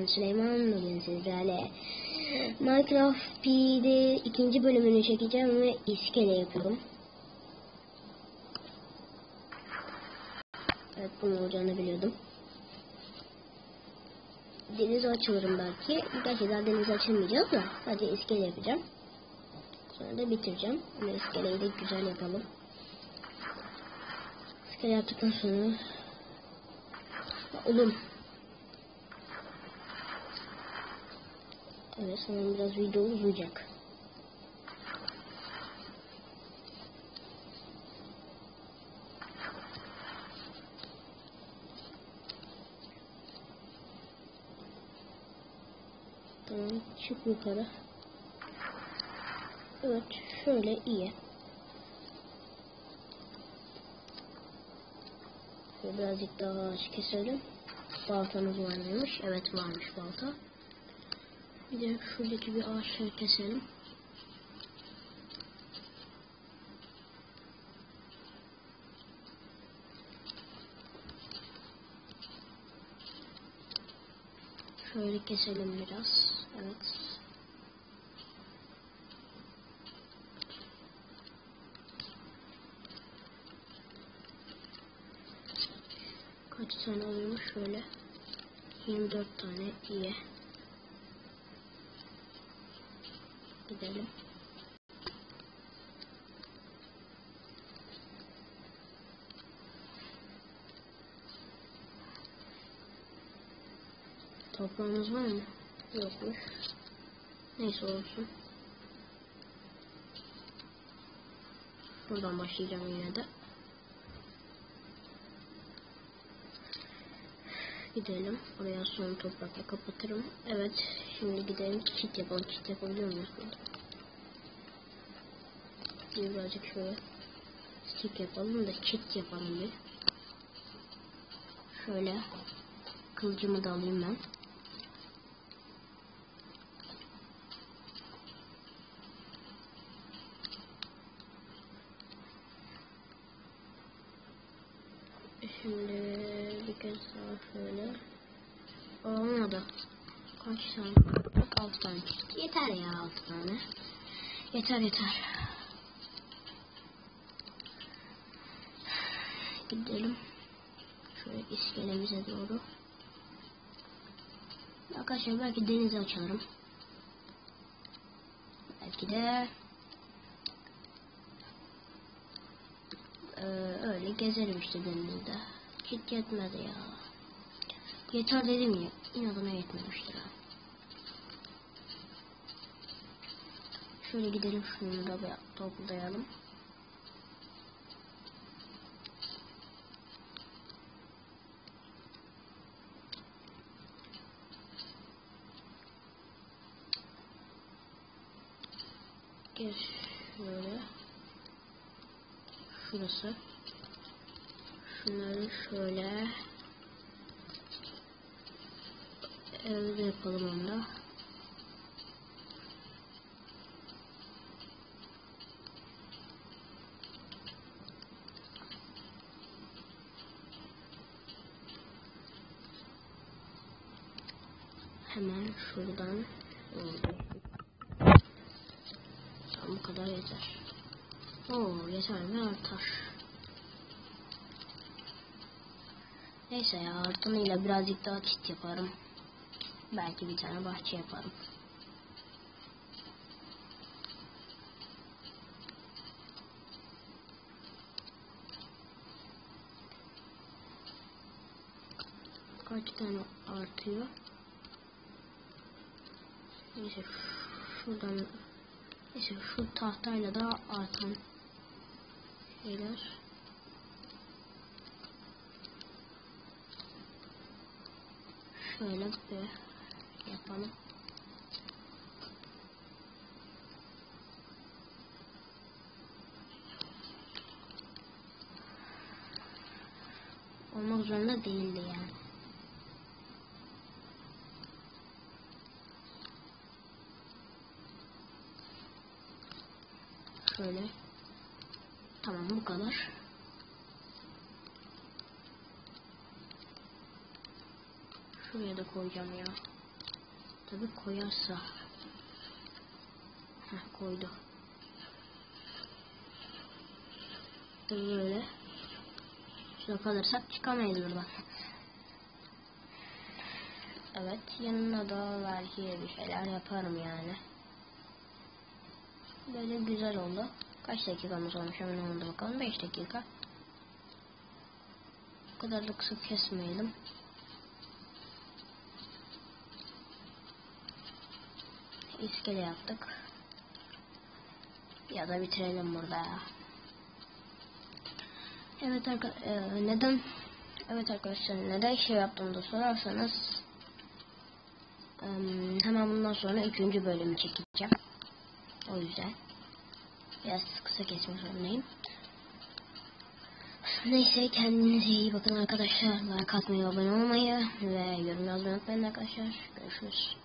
ben Süleyman. Bugün sizlerle Minecraft P'de ikinci bölümünü çekeceğim ve iskele yapıyorum. Evet bunun olacağını biliyordum. Denize açılırım belki. Gerçi daha denize açılmayacağız da sadece iskele yapacağım. Sonra da bitireceğim. Ama iskeleyi de güzel yapalım. İskele yaptıktan sonra Oğlum Evet sanırım biraz video uzayacak. Tamam çık yukarı. Evet şöyle iyi. Birazcık daha ağaç keselim. Baltamız var mıymış? Evet varmış balta. Bir de şuradaki bir ağaçları keselim. Şöyle keselim biraz. Evet. Kaç tane oluyormuş şöyle. 24 tane iyi. Gidelim. Toprağımız var mı? Yokmuş. Neyse olsun. Buradan başlayacağım yine de. Gidelim. Oraya son toprakla kapatırım. Evet. Şimdi gidelim. Çit yapalım. Çit yapabiliyor muyuz burada? Bir birazcık şöyle stick yapalım da çit yapalım bir. Şöyle kılıcımı da alayım ben. Şimdi daha şöyle. Olmadı. Kaç tane? Bak 6 tane. Yeter ya 6 tane. Yeter yeter. Gidelim. Şöyle iskelemize doğru. Arkadaşlar belki denize açılırım. Belki de ee, öyle gezerim işte denizde. Hiç yetmedi ya. Yeter dedim ya. İnadına yetmemiştir ha. Şöyle gidelim şunu da toplayalım. Gel şöyle. Şurası. Şunları şöyle. Evde yapalım onu da. Hemen şuradan oldu. Tamam bu kadar yeter. Oo yeter mi artar. Neyse ya artanıyla birazcık daha çit yaparım. Belki bir tane bahçe yaparım. Kaç tane artıyor? Neyse şuradan Neyse şu tahtayla da artan şeyler. Şöyle bir yapalım. Olmak zorunda değildi yani. Şöyle. Tamam bu kadar. Şuraya da koyacağım ya. Tabi koyarsa. Heh, koydu. Tabi böyle. Şuna kalırsak çıkamayız buradan. Evet yanına da belki bir şeyler yaparım yani. Böyle güzel oldu. Kaç dakikamız olmuş hemen da bakalım. 5 dakika. Bu kadar da kısa kesmeyelim. İskele yaptık. Ya da bitirelim burada ya. Evet arkadaşlar neden Evet arkadaşlar neden şey yaptığımda sorarsanız e, hemen bundan sonra üçüncü bölümü çekeceğim. O yüzden biraz kısa kesmek zorundayım. Neyse kendinize iyi bakın arkadaşlar. Like atmayı, abone olmayı ve yorum yazmayı unutmayın arkadaşlar. Görüşürüz.